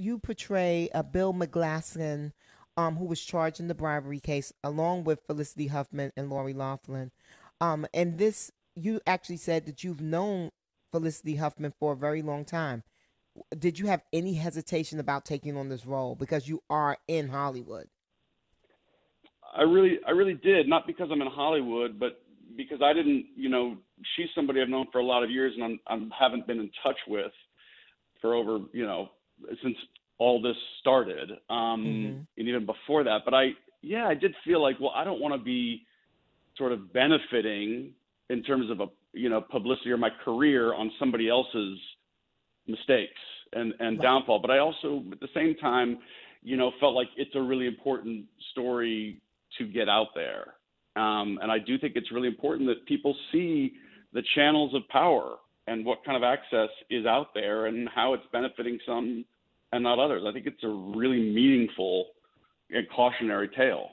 you portray a Bill McGlashan, um, who was charged in the bribery case, along with Felicity Huffman and Lori Loughlin. Um, and this, you actually said that you've known Felicity Huffman for a very long time. Did you have any hesitation about taking on this role because you are in Hollywood? I really, I really did. Not because I'm in Hollywood, but because I didn't, you know, she's somebody I've known for a lot of years, and I'm, I haven't been in touch with for over, you know, since all this started, um, mm-hmm. and even before that. But I, yeah, I did feel like, well, I don't want to be sort of benefiting in terms of a, you know, publicity or my career on somebody else's mistakes and and right. downfall. But I also, at the same time, you know, felt like it's a really important story to get out there. Um, and I do think it's really important that people see the channels of power and what kind of access is out there and how it's benefiting some and not others. I think it's a really meaningful and cautionary tale.